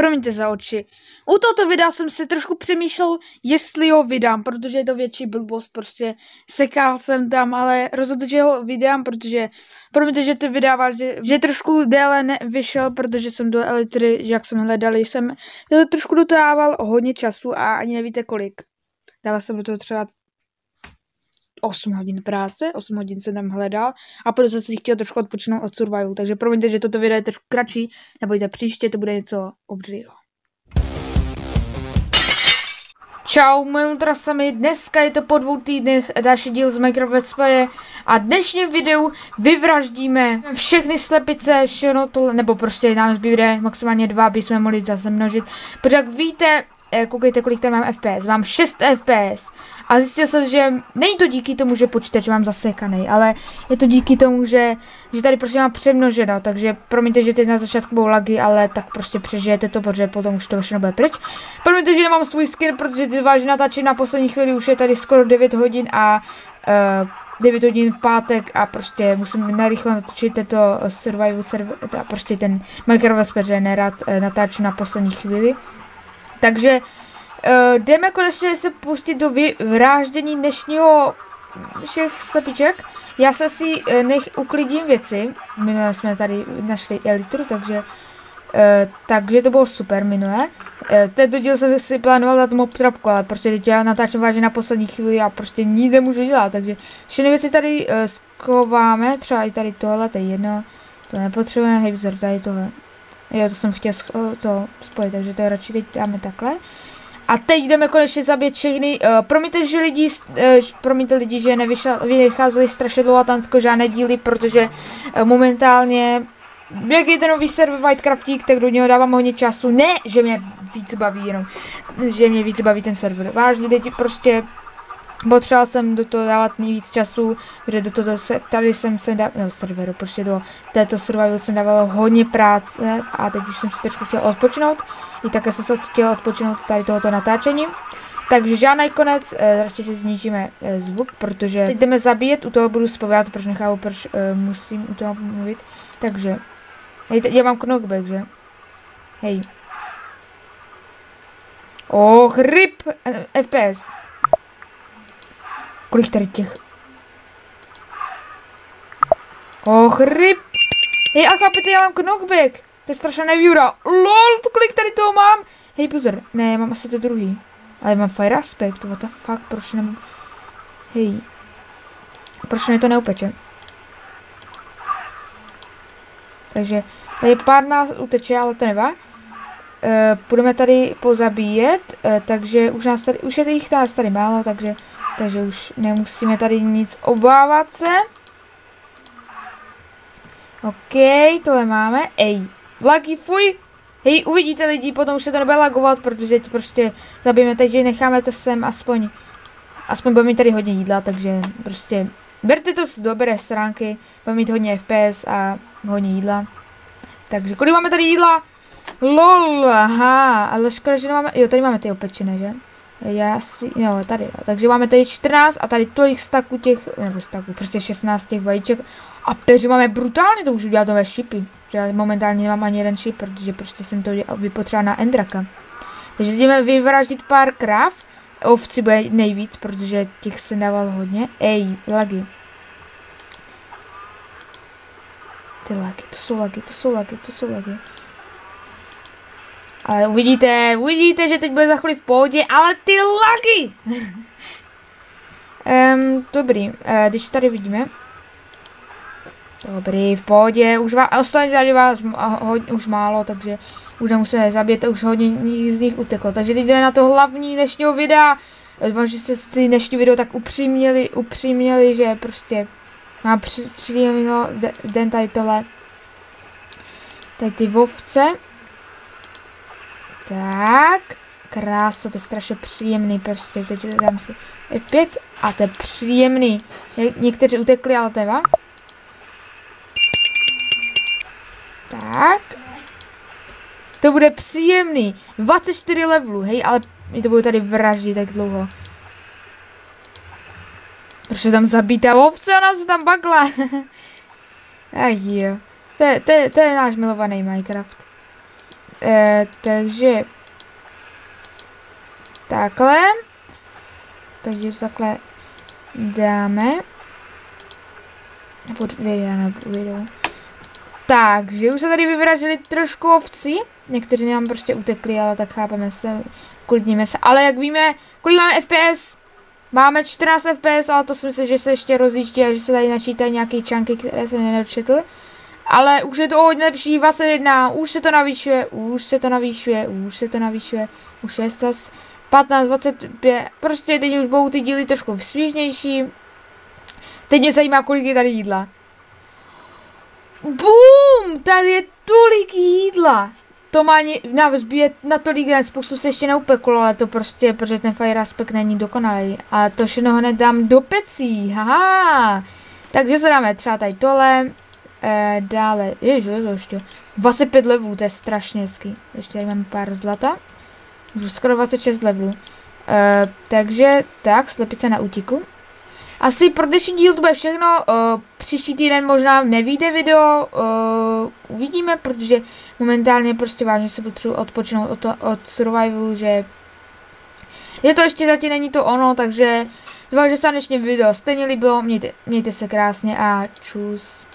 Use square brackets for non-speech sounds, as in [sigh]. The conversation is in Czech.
Promiňte za oči. U tohoto videa jsem si trošku přemýšlel, jestli ho vydám, protože je to větší blbost, prostě sekal jsem tam, ale rozhodl, že ho vydám, protože promiňte, že to vydává, že, že trošku déle nevyšel, protože jsem do Elitry, jak jsem hledal, jsem to trošku dotával hodně času a ani nevíte kolik. Dával jsem do toho třeba 8 hodin práce, 8 hodin jsem tam hledal a proto jsem si chtěl trošku odpočinout od survival, takže promiňte, že toto video je trošku kratší, nebojte, příště to bude něco obřího. Čau, moji ultrasami, dneska je to po dvou týdnech další díl z Minecraft Let's Play a dnešním videu vyvraždíme všechny slepice, všechno to, nebo prostě nám zbývá maximálně dva, aby jsme mohli zase množit, protože jak víte, koukejte, kolik tam mám FPS. Mám 6 FPS. A zjistil jsem, že není to díky tomu, že počítač mám zasekaný, ale je to díky tomu, že, že tady prostě mám přemnoženo, takže promiňte, že teď na začátku budou lagy, ale tak prostě přežijete to, protože potom už to všechno bude pryč. Promiňte, že nemám svůj skin, protože ty vážně natáčet na poslední chvíli, už je tady skoro 9 hodin a uh, 9 hodin pátek a prostě musím narychle natočit tento survival server, prostě ten Minecraft, protože nerad uh, natáčím na poslední chvíli. Takže uh, jdeme konečně se pustit do vyvráždění dnešního všech slepiček. Já se si uh, nech uklidím věci. Minule jsme tady našli elitru, takže uh, takže to bylo super minule. Uh, tento díl jsem si plánoval dát mob trapku, ale prostě teď já natáčím vážně na poslední chvíli a prostě nic nemůžu dělat, takže všechny věci tady uh, skováme, třeba i tady tohle, to je jedno, to nepotřebujeme, hej, tady tohle Jo, to jsem chtěl to spojit, takže to radši teď dáme takhle. A teď jdeme konečně zabít všechny. Uh, promiňte, že lidi, uh, promiňte lidi, že nevycházeli strašně dlouho tansko žádné díly, protože uh, momentálně jak je ten nový server Whitecraftík, tak do něho dávám hodně času. Ne, že mě víc baví jenom, že mě víc baví ten server. Vážně, teď prostě Potřeboval jsem do toho dávat nejvíc času, protože do toho se, tady jsem se dával, no serveru, prostě do této survival jsem dával hodně práce a teď už jsem si trošku chtěl odpočinout. I také jsem se chtěl odpočinout tady tohoto natáčení. Takže žádný konec, eh, radši si zničíme eh, zvuk, protože teď jdeme zabíjet, u toho budu spovědat, proč nechápu, proč eh, musím u toho mluvit. Takže, hej, já mám knockback, že? Hej. Oh, rip eh, FPS. Kolik tady těch? Och, ryb. Hej, a chlapete, já mám knockback. To je strašná nevýhoda. LOL, to kolik tady toho mám? Hej, pozor. Ne, já mám asi to druhý. Ale mám fire aspect, what the fuck, proč nemám... Hej. Proč mi to neupeče? Takže tady pár nás uteče, ale to nevá. Uh, budeme tady pozabíjet, uh, takže už nás tady, už je jich tady, tady málo, takže takže už nemusíme tady nic obávat se. OK, tohle máme. Ej, vlaky, fuj. Hej, uvidíte lidi, potom už se to nebude lagovat, protože to prostě zabijeme, takže necháme to sem aspoň. Aspoň budeme mít tady hodně jídla, takže prostě berte to z dobré stránky. Budeme mít hodně FPS a hodně jídla. Takže kolik máme tady jídla? LOL, aha, ale škoda, že nemáme, jo, tady máme ty opečené, že? Já si, jo, tady, jo. takže máme tady 14 a tady tolik staků těch, nebo staků, prostě 16 těch vajíček. A peři máme brutálně, to už udělat nové šipy. Já momentálně nemám ani jeden šip, protože prostě jsem to vypotřeboval na Endraka. Takže jdeme vyvraždit pár kráv. Ovci bude nejvíc, protože těch se dával hodně. Ej, lagy. Ty lagy, to jsou lagy, to jsou lagy, to jsou lagy. Ale uvidíte, uvidíte, že teď bude za chvíli v pohodě, ale ty lagy! [laughs] um, dobrý, uh, když tady vidíme. Dobrý, v pohodě, už vás, ostatně tady vás ho, už málo, takže už nemusíme zabít, už hodně z nich uteklo. Takže teď jdeme na to hlavní dnešního videa. Doufám, že se si dnešní video tak upřímněli, upřímněli, že prostě mám příjemný den tady tohle. Tady ty vovce. Tak. Krása, to je strašně příjemný prostě. Teď dám si F5 a to je příjemný. Někteří utekli, ale to je vám. Tak. To bude příjemný. 24 levelů, hej, ale mi to bude tady vraždit tak dlouho. Proč je tam zabítá ovce, ona se tam bagla. [laughs] Ach jo. To je, to, je, to je náš milovaný Minecraft. E, takže takhle. Takže to takhle dáme. Pod video. Takže už se tady vyvražili trošku ovci. Někteří nám prostě utekli, ale tak chápeme se, klidníme se. Ale jak víme, kolik máme FPS? Máme 14 FPS, ale to si myslím, že se ještě rozjíždí a že se tady načítají nějaké čanky, které jsem nedočetl. Ale už je to hodně lepší, 21, už se to navýšuje, už se to navýšuje, už se to navýšuje, už je zase 15, 25, prostě teď už budou ty díly trošku svížnější. Teď mě zajímá, kolik je tady jídla. BUM! Tady je tolik jídla. To má na zbíje na tolik jen, spoustu se ještě neupeklo, ale to prostě, protože ten fire aspekt není dokonalý. A to všechno hned dám do pecí, haha. Takže zadáme třeba tady tohle, e, dále, ježiš, to ještě, 25 levelů, to je strašně hezký. Ještě tady máme pár zlata. Skoro 26 levelů. E, takže, tak, slepice na útiku. Asi pro dnešní díl to bude všechno. Uh, příští týden možná nevíde video, uh, uvidíme, protože momentálně prostě vážně se potřebuji odpočinout od, od survivalu, že je to ještě zatím není to ono, takže doufám, že se dnešní video stejně líbilo, mějte, mějte se krásně a čus.